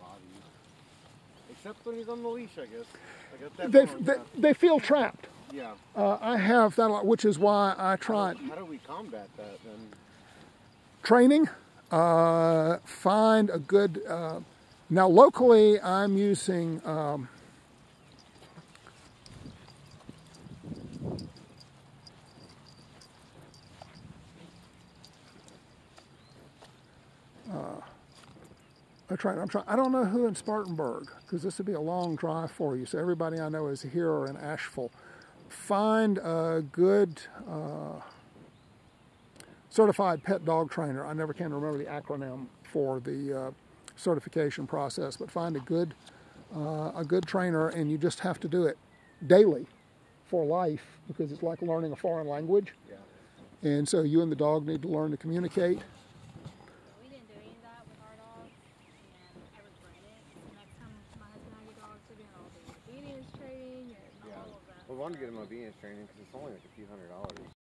bodies. Except when he's on the leash, I guess. I They, they, they feel trapped. yeah. Uh, I have that a lot, which is why I try How do we combat that then? training. Uh, find a good. Uh, now, locally, I'm using. Um, I try. I'm trying. I don't know who in Spartanburg because this would be a long drive for you. So everybody I know is here or in Asheville. Find a good uh, certified pet dog trainer. I never can remember the acronym for the uh, certification process, but find a good uh, a good trainer, and you just have to do it daily for life because it's like learning a foreign language. Yeah. And so you and the dog need to learn to communicate. We didn't do any of that with our dogs, and I regret it. The next time my husband and I get dogs, we're doing all the obedience training and Yeah. all of that. We wanted to get him obedience training because it's only like a few hundred dollars.